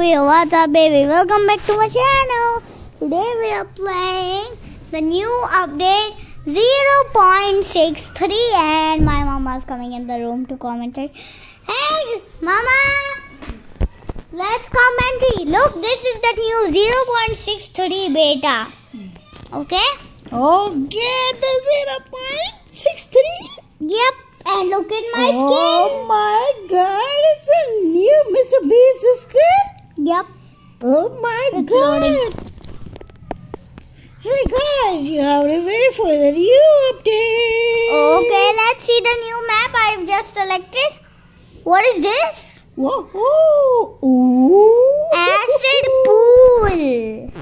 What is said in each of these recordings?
Squeal, what's up baby? Welcome back to my channel. Today we are playing the new update 0.63 and my mama's coming in the room to commentate. Hey mama! Let's commentary. Look, this is the new 0.63 beta. Okay? Okay, the zero point six three. Yep. And look at my oh skin. Oh my God! It's a new Mr. Beast skin. Yep. Oh my It's God! loading. Hey guys, you have to wait for the new update. Okay, let's see the new map I've just selected. What is this? Whoa! Ooh! Ooh. Acid pool.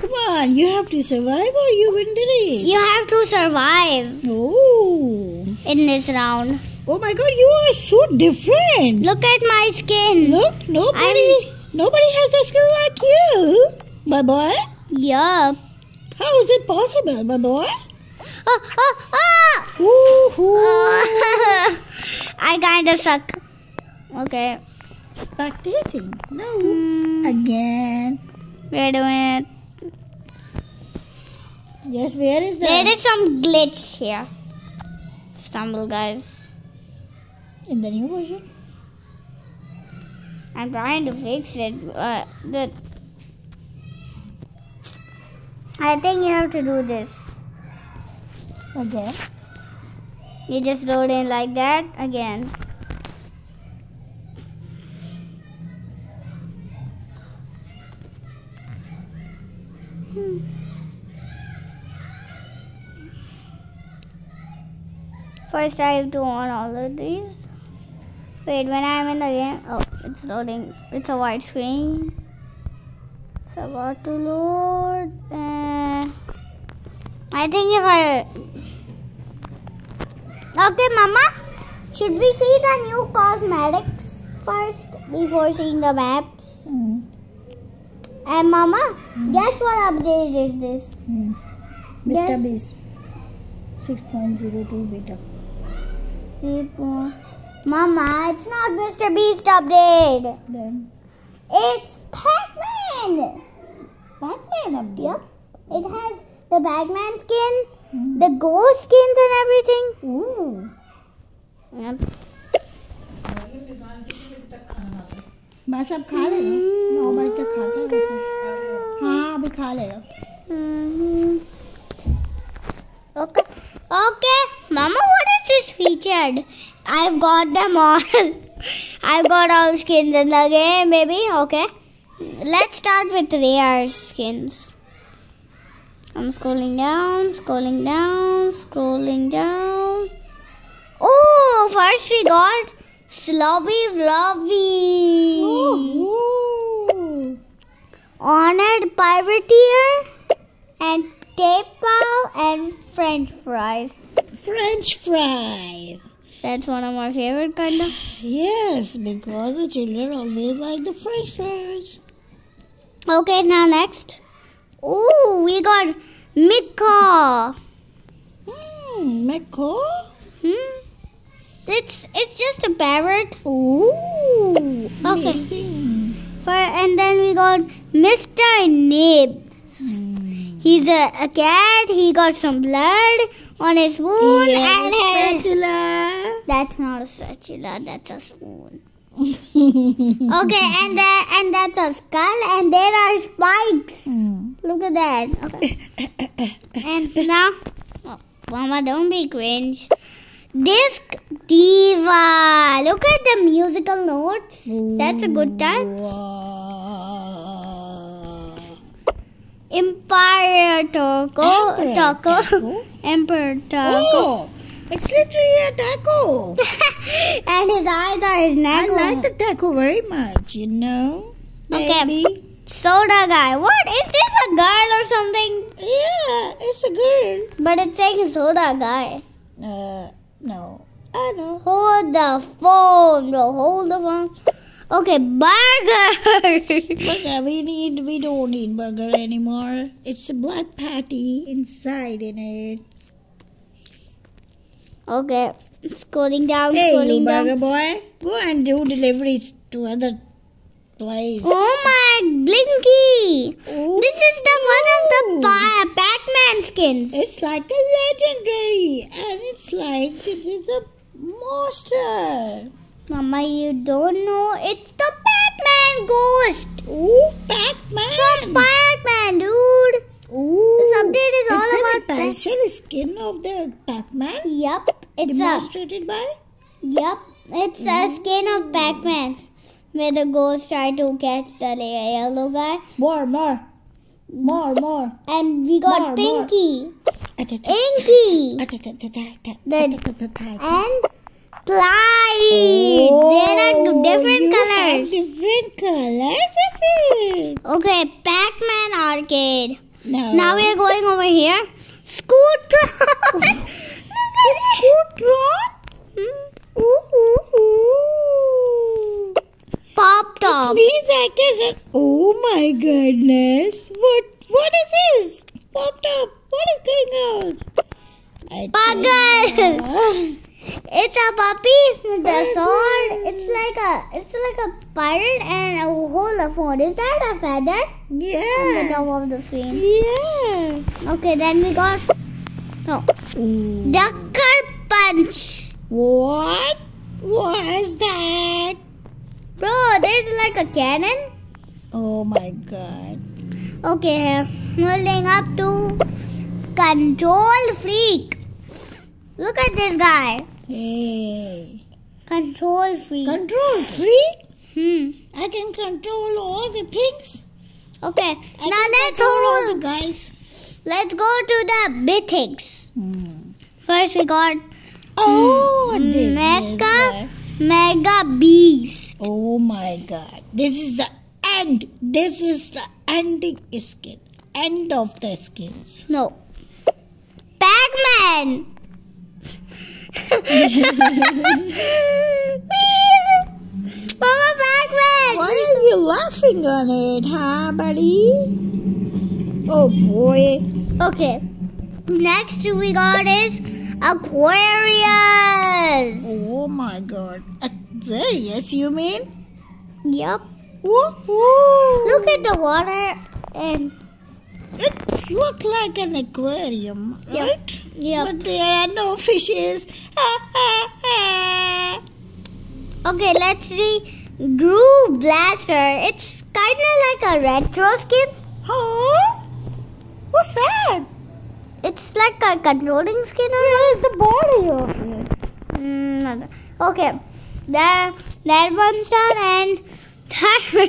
Come on, you have to survive or you win the race. You have to survive Oh! in this round. Oh my God! You are so different. Look at my skin. Look, nobody, nobody has a skin like you, my boy. Yup. How is it possible, my boy? Ah, ah, ah. Woohoo! I kinda suck. Okay. Spectating. No. Hmm, Again. wait a minute. Yes, where is that? There is some glitch here. Stumble, guys. In the new version? I'm trying to fix it. but the I think you have to do this. Okay. You just load in like that again. Hmm. First, I have to on all of these. Wait, when I'm in the game, oh, it's loading. It's a white screen. It's about to load. Uh, I think if I Okay, Mama. Should we see the new cosmetics first before seeing the maps? Hmm. And Mama, guess what update is this? Yes. Mr. Beast. 6.02 beta. Three, four. Mama, it's not Mr. Beast update. Then. It's Pac-Man. Batman update. Yep. It has the Pac-Man skin, Hmm. the ghost skins and everything. Ooh. Yep. बस अब खा लेगा नौ बजे तक खाता है वैसे हाँ अभी खा लेगा Mhm. Okay. Okay. Mama, what is this featured? I've got them all. I've got all skins in the game, baby. Okay. Let's start with rare skins. I'm scrolling down, scrolling down, scrolling down. Oh, first we got Slobby Vlobby. Ooh. honored privateer and PayPal and French fries. French fries. That's one of my favorite kind of. Yes, because the children always like the French fries. Okay, now next. Oh, we got Mika. Hmm, Mecca. Hmm. It's it's just a parrot. Ooh, Okay. amazing. For and then we got Mr. Nib. Hmm. He's a, a cat. He got some blood on wound Yes, and his. spatula. That's not a spatula. That's a spoon. Okay, and there and that's a skull, and there are spikes. Hmm. Look at that. Okay, and now, oh, Mama, don't be cringe. Disc Diva. Look at the musical notes. That's a good touch. Wow. Empire Taco. Emperor Taco. Taco? Emperor Taco. Oh, it's literally a taco. and his eyes are his neck. I like the taco very much, you know. Okay. Baby. Soda guy. What? Is this a girl or something? Yeah, it's a girl. But it's saying soda guy. Uh, no. I know. Hold the phone, bro. Hold the phone. Okay, burger. Burger, we need, we don't need burger anymore. It's a black patty inside in it. okay, scrolling down, Hey, you scrolling burger down. boy, go and do deliveries to other place. Oh my Blinky! Ooh. This is the one of the pa- Pac-Man skins. It's like a legendary, and it's like this is a monster. Mama, you don't know. It's the Pac-Man ghost. Ooh, Pac-Man. Pac-Man, dude. Ooh, This update is all it's about a Pac- special skin of the Pac-Man. Yup, it's a Demonstrated by. yup, it's a mm. skin of Pac-Man where the ghost try to catch the yellow guy, More, more, more, more. and we got More, more. Pinky, Inky. Inky, and Clyde. there are different Oh, have colors. different colors of it. Okay, Pac-Man arcade. No. Now we are going over here. Scooter. Scootron. Hmm. Ooh. Pop top. Means I can run. Oh my goodness. What? What is this? Popped up. What is going on? Bugger. It's a puppy with a sword. It's like a it's like a pirate and a whole of phone. Is that a feather Yeah. on the top of the screen? Yeah. Okay, then we got no Ooh. Ducker Punch. What was that? Bro, there's like a cannon. Oh my god. Okay, moving up to Control Freak. Look at this guy. Hey. Control Freak. Control freak? Hmm. I can control all the things. Okay, I now let's control all hold. the guys. Let's go to the Bithings. Hmm. First, we got Oh, this Mecha the- Mega Beast. Oh my god. This is the end. This is the ending skin. End of the skins. No. Pac-Man. Mama Pac-Man. Why are you laughing on it, huh, buddy? Oh boy. Okay. Next we got is Aquarius. Oh my god. Aquarius, you mean? Yep. Woohoo! Look at the water and It looks like an aquarium, right? yep. But there are no fishes. Okay, let's see. Groove Blaster. It's kind of like a retro skin. huh? What's that? It's like a controlling skin or Where is the body of it? Mm. Okay. That that one's done and. this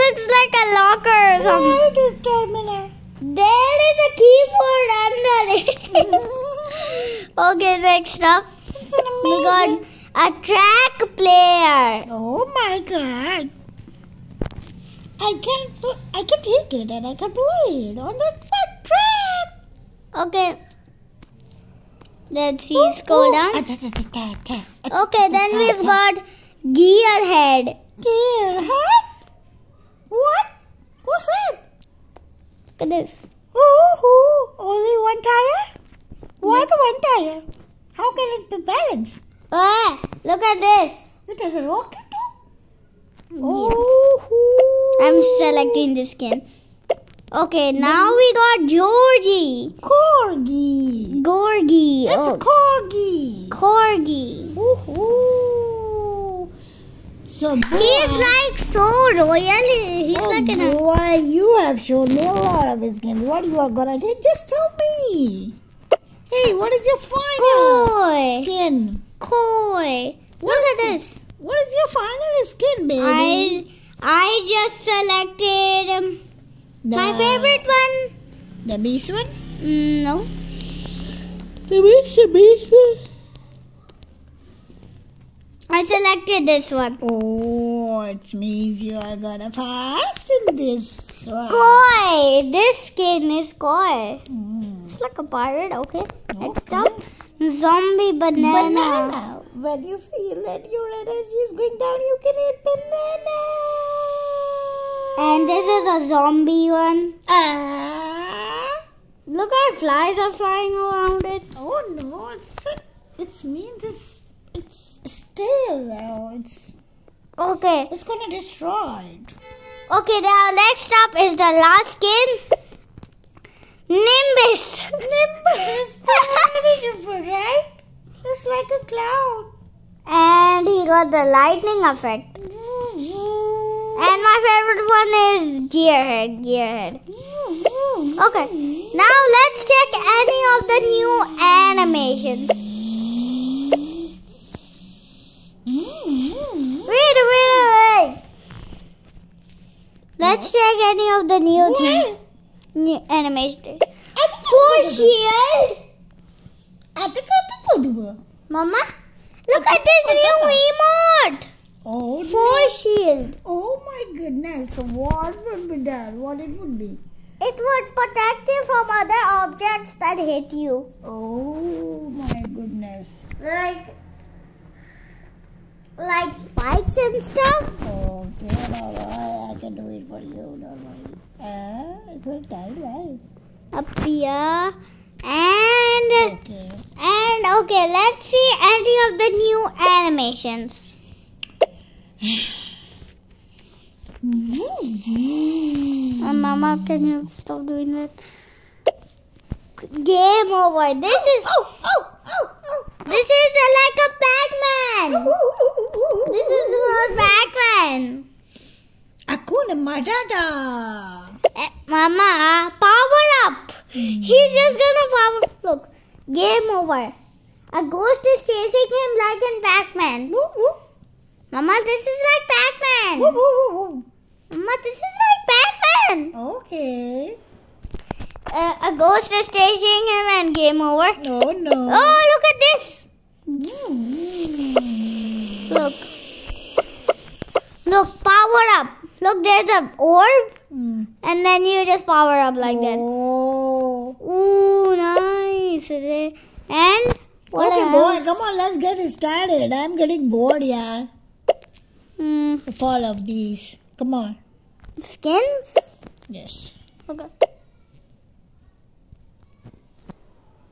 looks like a locker or something. Where is Terminal? There is a keyboard under it. okay, next up we got a track player. Oh my god. I can I can take it and I can play it on the track. Okay. Let's see, oh, scroll oh. down. Ah, okay, then we've got Gearhead. Gear hat? What? What's that? Look at this. Ooh, only one tire? Why the one tire? How can it be balanced? Ah, look at this. It has a rocket too? Yeah. Oh, I'm selecting this skin. Okay, now we got Georgie. Corgi. Gorgie. It's Oh, a corgi. Corgi. Ooh. So boy, He's like so royal. He's oh like an. boy, you have shown me a lot of his skins. What you are gonna take? Just tell me. Hey, what is your final Koi. skin? Koi. Look at this. What is your final skin, baby? I I just selected um, the, my favorite one. The beast one. Mm, no. The beast, the beast. I selected this one. Oh, it means you are gonna pass in this one. Koi. This skin is koi. Mm. It's like a pirate. Okay. Next Okay. up, zombie banana. Banana. When you feel that your energy is going down, you can eat banana. And this is a zombie one. Ah. Look at flies are flying around it. Oh no, it's it means it's it's stale now. It's Okay. It's gonna destroy it. Okay, now next up is the last skin. Nimbus. Nimbus is so beautiful, right? It's like a cloud. And he got the lightning effect. Mm-hmm. And my favorite one is Gearhead. Gearhead. Mm-hmm. Okay, now let's check any of the new animations. Wait, wait, wait. Let's check any of the new things. New animation. Force shield. I think I think I'll Mama, look at this new emote. Oh, shield. oh my goodness. What would be there? What it would be? It would protect you from other objects that hit you. Oh my goodness. Like, like spikes and stuff. Okay, alright. I can do it for you. Don't worry. Uh, it's very tight, right? Up here. And, Okay. and okay, let's see any of the new animations. Uh, Mama, can you stop doing that? Game over. This is, Oh, oh, oh, oh. This is like a Pac-Man. This is for Pac-Man. Akuna Matata. Eh, Mama, power up. He's just gonna power. Look, game over. A ghost is chasing him like in Pac-Man. Mama, this is like Pac-Man. Mama, this is like Pac-Man. Okay. Uh, a ghost is chasing him and game over. No, no. Oh, look at this. Look. Look, power up. Look, there's a orb. Mm. And then you just power up like that. Oh. Ooh, nice. And what okay, else? boy, come on, let's get started. I'm getting bored, yeah. Hmm, Of all of these. Come on. skins? Yes. Okay.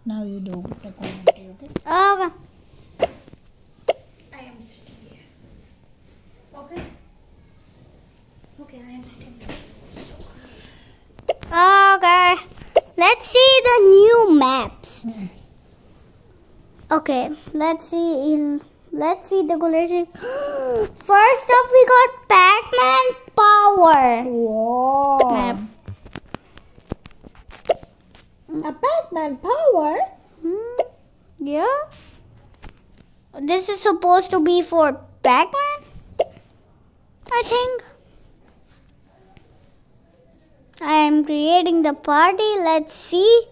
Now you do the commentary, okay? Okay. I am sitting here. Okay? Okay, I am sitting here. Okay. Let's see the new maps. Okay, let's see in let's see the collection. First up we got Pac-Man Power. Wow. Map. A Pac-Man power? Hmm, Yeah. This is supposed to be for Pac-Man? I think. I am creating the party. Let's see.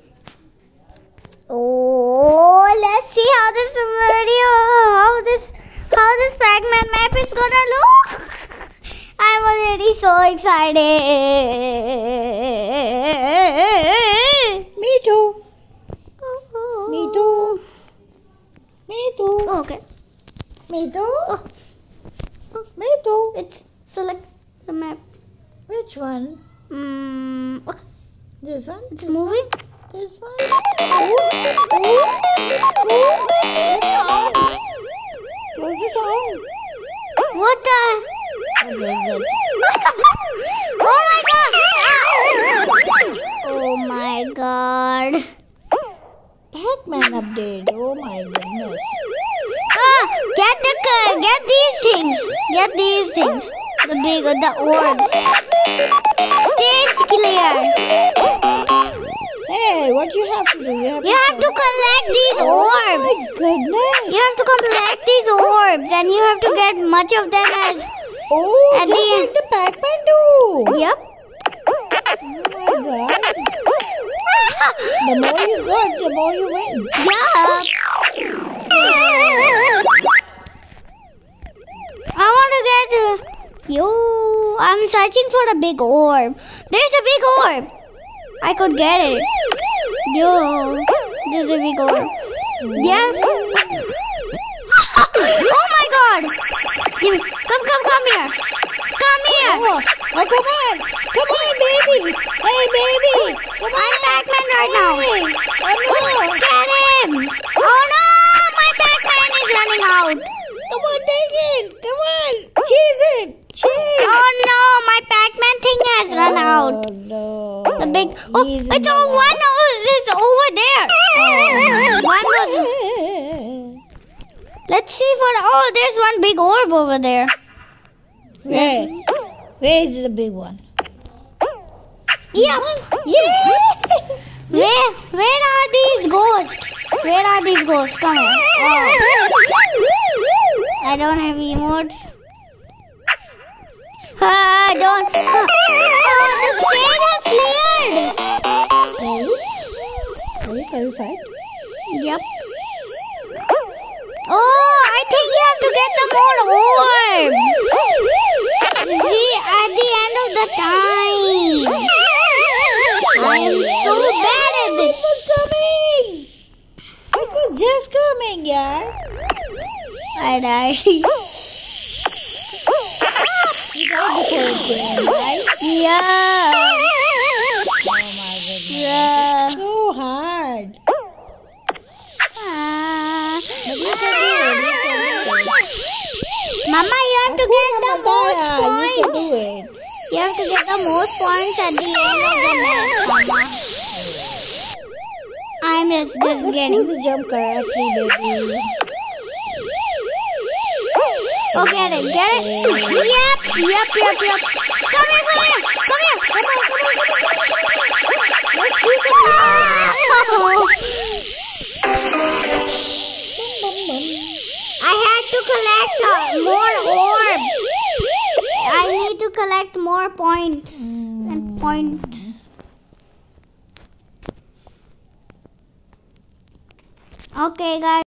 Oh, let's see how this video, how this, how this Pac-Man map is gonna look. I'm already so excited. Me too. Oh. Me too. Me too. Okay. Me too. Oh, Me too. it's select the map. Which one? Mm, okay, This one? it's moving. This one? What's the sound? What the? What is it? oh my god! Oh my god! Pac-Man update. Oh my goodness. Ah, get the get these things. Get these things. The big the orbs. Stage clear. Hey, what do you have to do? You have You have to collect these Oh orbs. my goodness. You have to collect these orbs, and you have to get much of them as. Oh, At just the like the Pac-Man do. Yep. Oh my god. The more you got, the more you win. Yup. Yo, I'm searching for the big orb. There's a big orb. I could get it. Yo, there's a big orb. Yes. oh my god. Come, come, come here. Come here. Oh, oh, come on. Come on, baby. Hey, baby. Come on. I'm Pac-Man right now. Oh, no. Get him. Oh no, my Pac-Man is running out. Come on, take it. Come on. Chase it. Chase. Oh no, my Pac-Man thing has run out. Oh, no. The big. Oh, He's it's all one. Oh, it's over there. One was. Let's see for. Oh, there's one big orb over there. Where? Where is the big one? Yep. Yeah. Where? Where are these ghosts? Where are these ghosts? Come on. Oh, I don't have emotes. Ah, I don't. Oh, the stage has cleared. Are you terrified? Yep. Oh, I think you have to get the more orbs. See, at the end of the time. I am so bad at this. It was coming. It was just coming, yeah. I died. right? yeah. Oh my goodness. So hard. Ah. But you it. You can it. Mama, you have to get the most You points. do it. You have to get the most points at the end of the match, Mama. I'm just, just getting. the jump correctly, baby. Oh, get it, get it. Yep, yep, yep, yep. Come here, come here, come here. Come on, come on, come on. Let's do the I had to collect uh, more orbs. I need to collect more points and points. Okay, guys.